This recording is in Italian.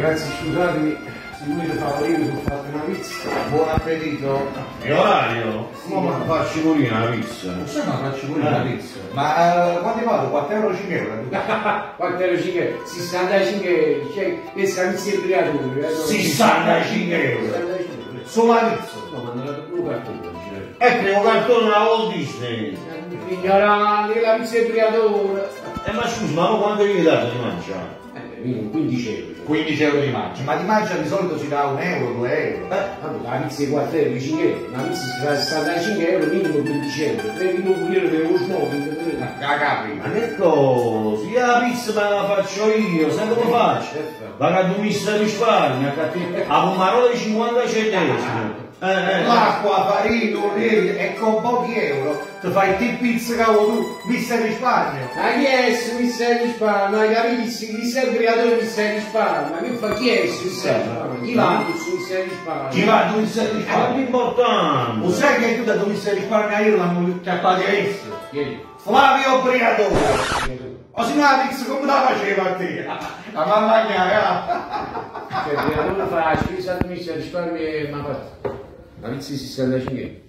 Ragazzi, scusatemi, signori favorito, ho fatto una pizza. Buon appetito. È orario? Sì. Ma facci morire una pizza. Non so, ma faccio pure una pizza. Ma eh, quanti vado? 4 euro 5 euro? Quanto era 5? 65 euro, cioè, questa pizza è creatura. 65 euro. 65 Solo la pizza. No, ma non era proprio cartone, cioè. E che un cartone alla Walt Disney. Ignorante, la pizza è creatura. Eh ma scusa, ma quanto vi dato di mangiare? Eh, minimo 15 euro. 15 euro di mancia. Ma di mancia di solito si dà un euro, 2 euro. Eh, allora, la pizza è 4 euro, 5 euro, la pizza sta 65 euro, minimo 15 euro. Prendi un euro per lo smoking, Caga prima. Ma che cosa? Io la pizza me la faccio io, sai come faccio? Vado a un mister risparmio, a Pomarola di 50 centesimi. Eh, eh. L'acqua, farina, olio e con pochi euro ti fai ti pizza cavo tu, mister risparmio. Ma chi è mister risparmio? Hai capito? Chi sei il creatore mister risparmio? Ma che fa? Chi è mister risparmio? Chi va questo mister risparmio? Chi va tu mister È più risparmio? importante. Lo sai che tu da dove mister risparmio io l'hanno chiappato adesso? Flavio Briatore. Tu? O se no la pizza come la faceva a te? La mamma mia, Cioè, il creatore fa la spesa del mister risparmio e ma fa... La pizza si sta da 5 euro.